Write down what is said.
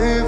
who